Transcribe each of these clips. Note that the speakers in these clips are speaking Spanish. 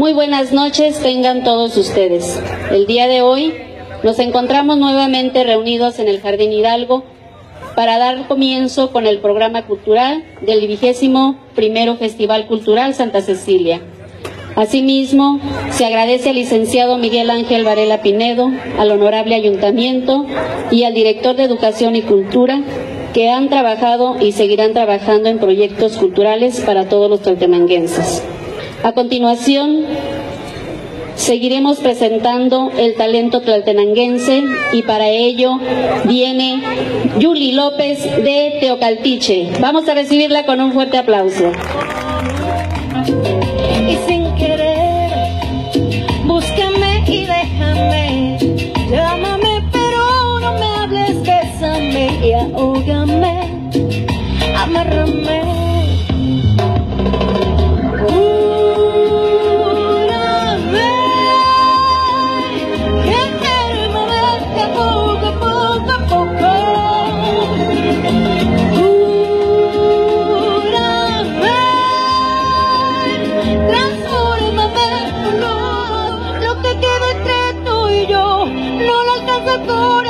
Muy buenas noches tengan todos ustedes. El día de hoy nos encontramos nuevamente reunidos en el Jardín Hidalgo para dar comienzo con el programa cultural del vigésimo primero Festival Cultural Santa Cecilia. Asimismo, se agradece al licenciado Miguel Ángel Varela Pinedo, al honorable ayuntamiento y al director de Educación y Cultura que han trabajado y seguirán trabajando en proyectos culturales para todos los toltemanguenses. A continuación, seguiremos presentando el talento tlaltenanguense y para ello viene Yuli López de Teocaltiche. Vamos a recibirla con un fuerte aplauso. the Lord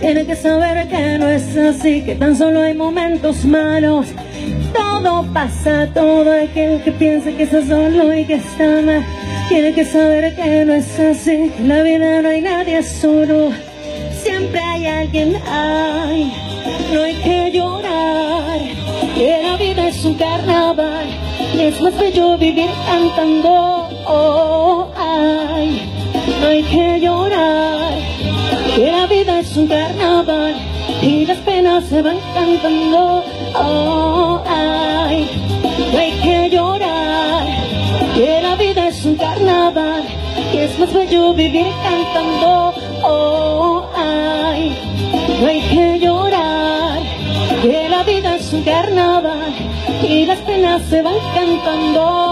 Tiene que saber que no es así Que tan solo hay momentos malos. Todo pasa, todo aquel que piensa que está solo y que está mal. Tiene que saber que no es así En la vida no hay nadie solo. Siempre hay alguien, ay No hay que llorar. Que la vida es un carnaval Y es más bello vivir cantando, oh, ay no hay que llorar, que la vida un carnaval y las penas se van cantando. Oh, ay, no hay que llorar, que la vida es un carnaval y es más bello vivir cantando. Oh, ay, no hay que llorar, que la vida es un carnaval y las penas se van cantando.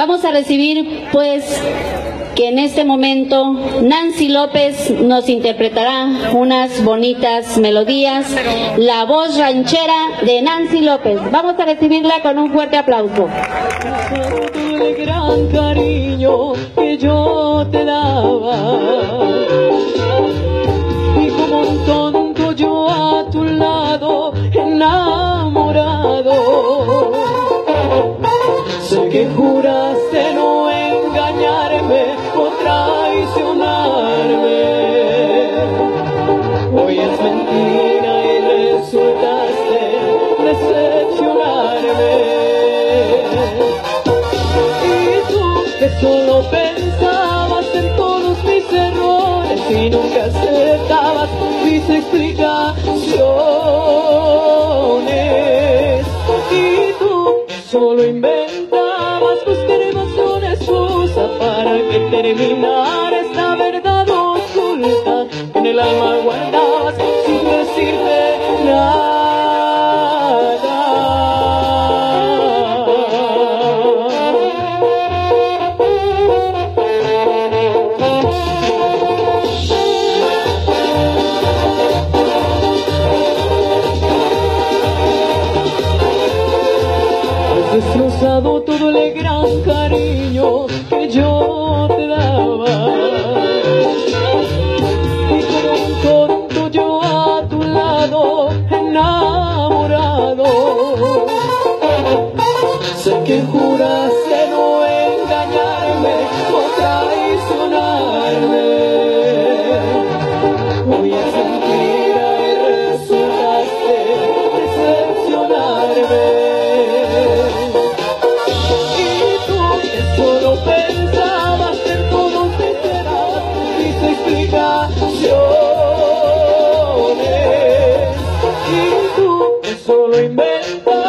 Vamos a recibir pues que en este momento Nancy López nos interpretará unas bonitas melodías, la voz ranchera de Nancy López. Vamos a recibirla con un fuerte aplauso. Que juraste no engañarme o traicionarme. Hoy es mentira y resultaste decepcionarme. Y tú que solo pensabas en todos mis errores y nunca aceptabas mis explicaciones. Y tú solo inventabas que terminara esta verdad oculta en el alma destrozado todo el gran cariño que yo te daba solo inventabas,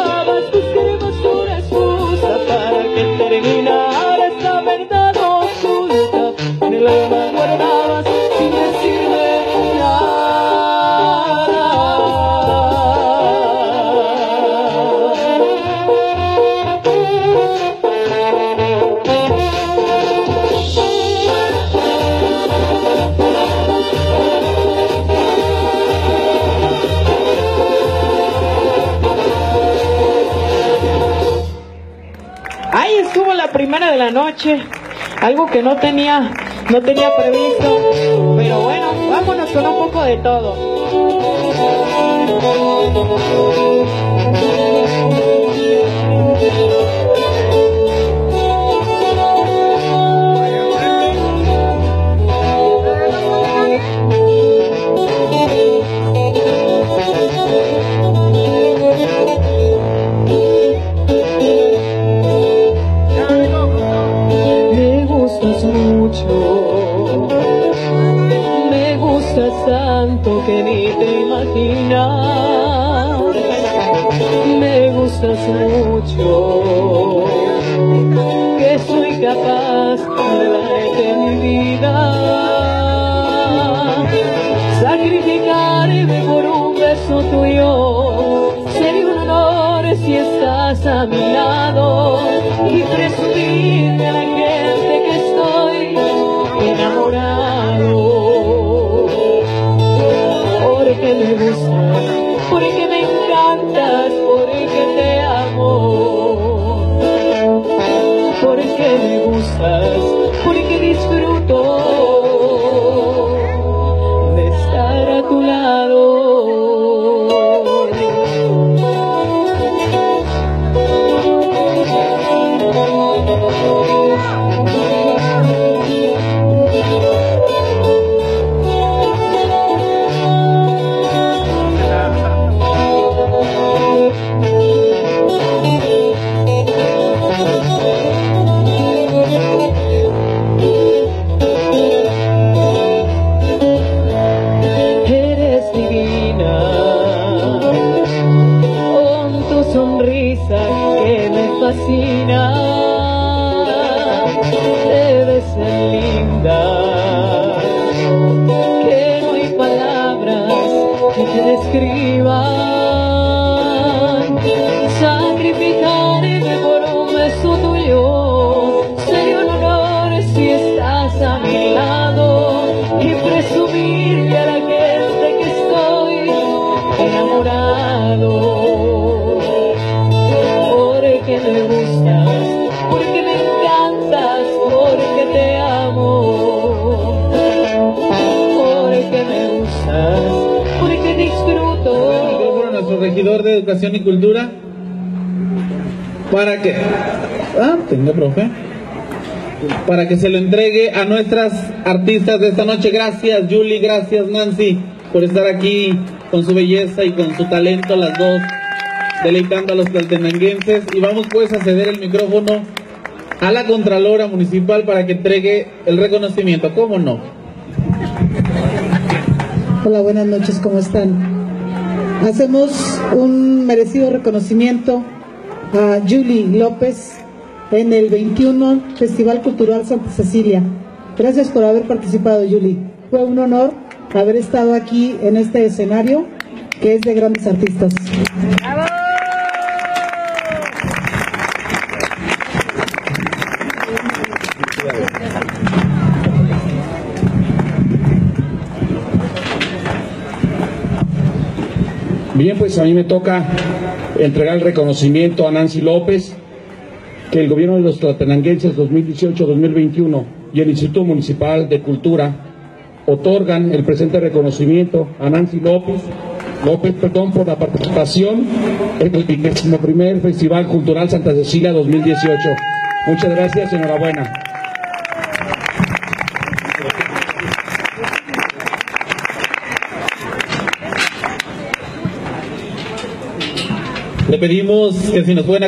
la noche, algo que no tenía, no tenía previsto, pero bueno, vámonos con un poco de todo. Mucho, que soy capaz de darte mi vida. Sacrificarme por un beso tuyo sería un honor si estás a mi lado nuestro regidor de Educación y Cultura. Para que ah, profe. Para que se lo entregue a nuestras artistas de esta noche. Gracias Julie, gracias Nancy por estar aquí con su belleza y con su talento las dos deleitando a los tlaltenanguenses y vamos pues a ceder el micrófono a la Contralora Municipal para que entregue el reconocimiento, ¿cómo no? Hola, buenas noches, ¿cómo están? Hacemos un merecido reconocimiento a Julie López en el 21 Festival Cultural Santa Cecilia. Gracias por haber participado, Julie. Fue un honor haber estado aquí en este escenario que es de grandes artistas. Bien, pues a mí me toca entregar el reconocimiento a Nancy López, que el gobierno de los tlatenanguenses 2018-2021 y el Instituto Municipal de Cultura otorgan el presente reconocimiento a Nancy López, López, perdón, por la participación en el 21 Festival Cultural Santa Cecilia 2018. Muchas gracias enhorabuena. Le pedimos que si nos pueden